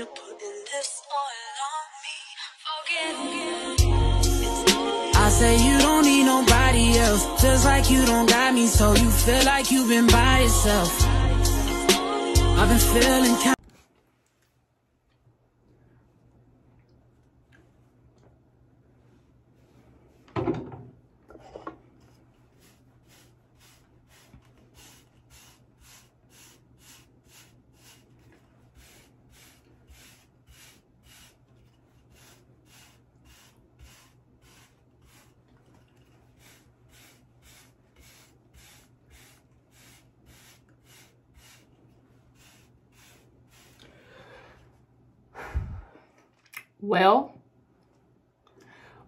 you're putting this on me. I say you don't need nobody else. Just like you don't got me, so you feel like you've been by yourself. I've been feeling kind Well,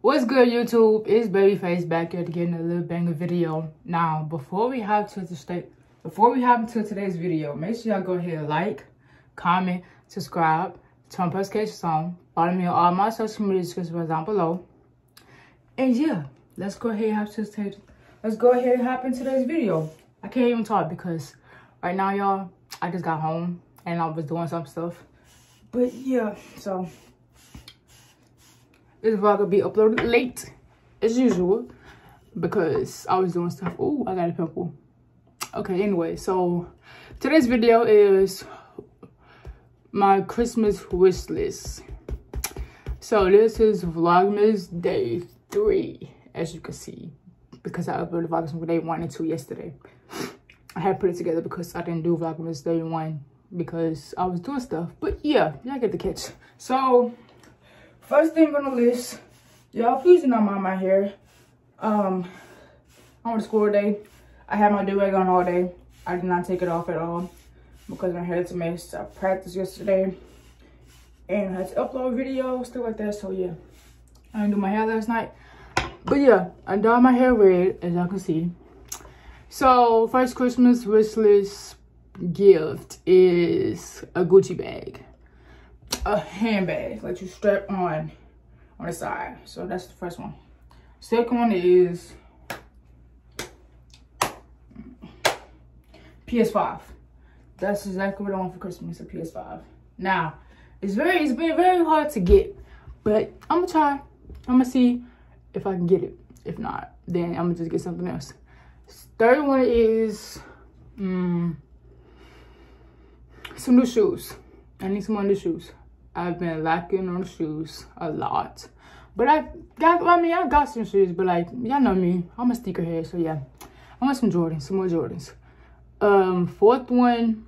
what's good YouTube? It's Babyface back here to get a little banger video. Now, before we have to the state, before we have to today's video, make sure y'all go ahead and like, comment, subscribe, turn notifications on, follow me on all my social media descriptions down below. And yeah, let's go ahead and have to let's go ahead and hop into today's video. I can't even talk because right now, y'all, I just got home and I was doing some stuff. But yeah, so this vlog will be uploaded late as usual because I was doing stuff. Oh, I got a pimple. Okay, anyway, so today's video is my Christmas wish list. So this is Vlogmas day three, as you can see, because I uploaded Vlogmas day one and two yesterday. I had put it together because I didn't do Vlogmas day one because I was doing stuff. But yeah, y'all get the catch. So First thing on the list, y'all please do not mind my hair. Um, on the school day, I had my do-rag on all day. I did not take it off at all because my hair is a mess. I practiced yesterday and I had to upload videos, stuff like that. So yeah, I didn't do my hair last night. But yeah, I dyed my hair red, as y'all can see. So first Christmas wish list gift is a Gucci bag a handbag that you strap on on the side. So that's the first one. Second one is PS5. That's exactly what I want for Christmas, a PS5. Now, it's very, it's been very hard to get, but I'm gonna try. I'm gonna see if I can get it. If not, then I'm gonna just get something else. Third one is um, some new shoes. I need some more new shoes. I've been lacking on shoes a lot. But I got, I mean, I got some shoes, but like, y'all know me. I'm a sneakerhead, so yeah. I want some Jordans, some more Jordans. Um, fourth one,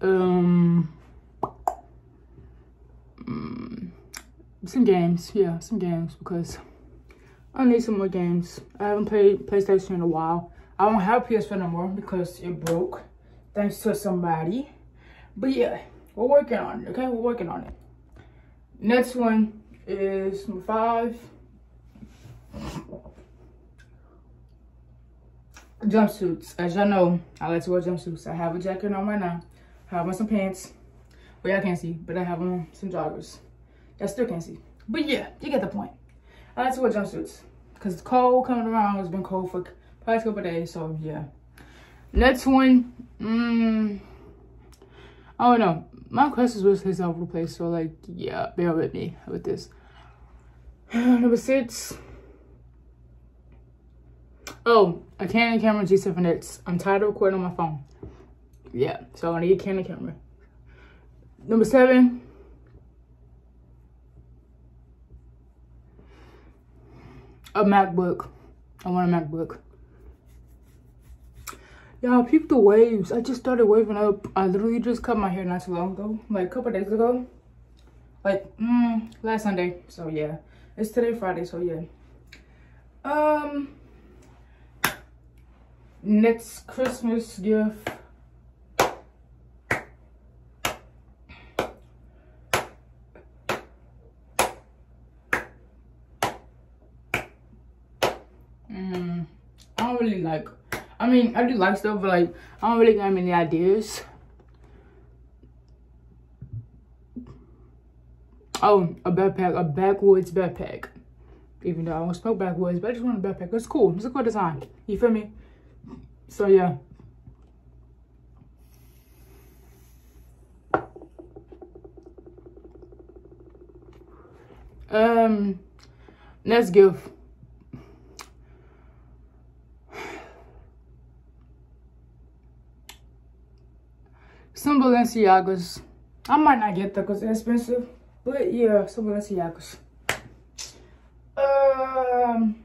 um, mm, some games, yeah, some games, because I need some more games. I haven't played PlayStation in a while. I don't have PS4 no more because it broke, thanks to somebody. But yeah. We're working on it, okay? We're working on it. Next one is number five. Jumpsuits. As y'all know, I like to wear jumpsuits. I have a jacket on right now. I have on some pants. Well, y'all can't see, but I have on some joggers. Y'all still can't see. But yeah, you get the point. I like to wear jumpsuits. Because it's cold coming around. It's been cold for probably a couple days, so yeah. Next one, mm, I don't know my questions was his all over the place. So like, yeah, bear with me with this. Number six. Oh, a Canon camera G7X. I'm tired of recording on my phone. Yeah, so I need a Canon camera. Number seven. A MacBook. I want a MacBook. Y'all, peep the waves. I just started waving up. I literally just cut my hair not too long ago. Like a couple days ago. Like, mm, last Sunday. So, yeah. It's today Friday, so yeah. Um, next Christmas gift. Mm, I don't really like I mean, I do like stuff, but like, I don't really got many ideas. Oh, a backpack, a backwoods backpack. Even though I don't smoke backwoods, but I just want a backpack. It's cool. It's a cool design. You feel me? So yeah. Um, next gift. Some Balenciagas. I might not get that because expensive. But yeah, some Balenciagas. Um,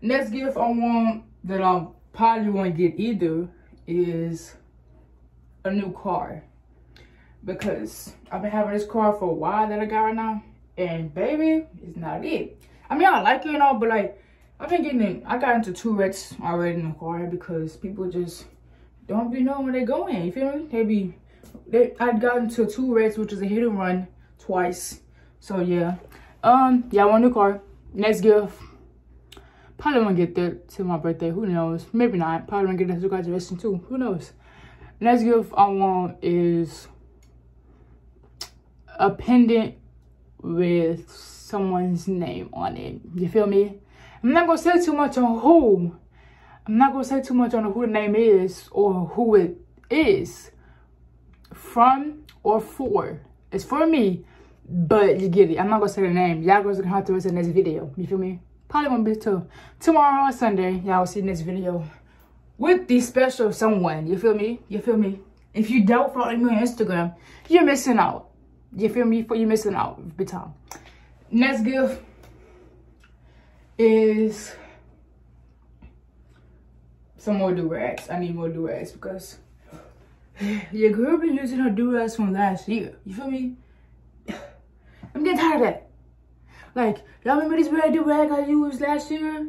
next gift I want that I probably won't get either is a new car. Because I've been having this car for a while that I got right now. And baby, it's not it. I mean, I like it and all, but like, I've been getting in, I got into two wrecks already in the car because people just don't be knowing where they going. You feel me? They be, they, I got into two wrecks, which is a hit and run twice. So yeah. Um, yeah, I want a new car. Next gift. Probably won't get that to my birthday. Who knows? Maybe not. Probably won't get that to graduation too. Who knows? Next gift I want is a pendant with someone's name on it. You feel me? I'm not gonna say too much on who. I'm not gonna say too much on who the name is or who it is from or for. It's for me, but you get it. I'm not gonna say the name. Y'all gonna have to watch the next video. You feel me? Probably won't be till tomorrow or Sunday. Y'all will see the next video with the special someone. You feel me? You feel me? If you don't follow me on Instagram, you're missing out. You feel me? For you're missing out big time. Next gift is some more do-rags. I need more do-rags because your girl been using her do-rags from last year. You feel me? I'm getting tired of that. Like, y'all remember this red do-rag I used last year?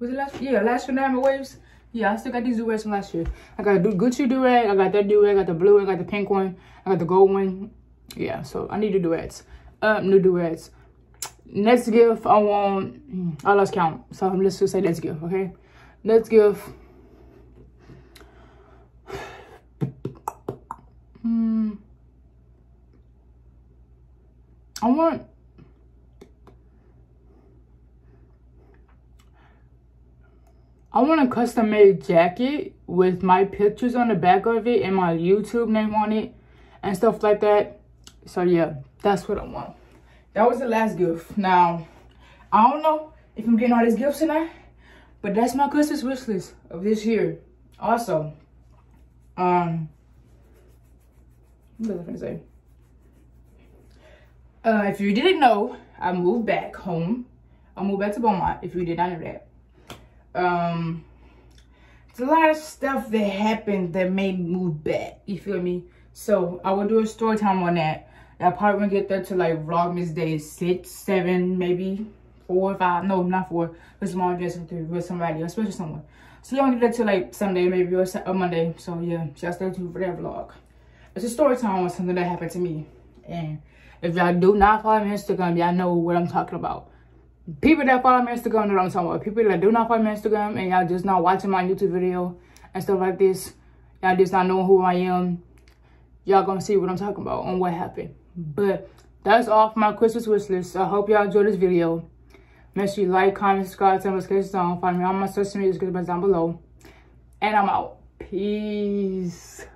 Was it last year? Yeah, last year, Diamond Waves. Yeah, I still got these do-rags from last year. I got a Gucci do-rag. I got that do-rag. I got the blue one. I got the pink one. I got the gold one. Yeah, so I need the do-rags. Uh, new do-rags. Next gift, I want... Hmm, I lost count. So let's just say next gift, okay? Next gift. I want I want a custom made jacket with my pictures on the back of it and my YouTube name on it and stuff like that. So yeah, that's what I want. That was the last gift. Now, I don't know if I'm getting all these gifts tonight, but that's my Christmas wish list of this year. Also, um, what was I gonna say? Uh, if you didn't know, I moved back home. I moved back to Beaumont, if you did not know that. Um there's a lot of stuff that happened that made me move back you feel me? So i will do a story time on that. I probably won't get there to like vlogmas day six seven maybe four five no not four with my just with somebody especially someone. So you don't get there to like sunday maybe or, or monday. So yeah just stay tuned for that vlog. It's a story time on something that happened to me and if y'all do not follow me on instagram y'all know what i'm talking about people that follow me on Instagram know what I'm talking about. People that do not follow me on Instagram and y'all just not watching my YouTube video and stuff like this. Y'all just not knowing who I am. Y'all gonna see what I'm talking about and what happened. But that's all for my Christmas wish list. I hope y'all enjoyed this video. Make sure you like, comment, subscribe, turn notifications on. Find me on my social media description down below. And I'm out. Peace.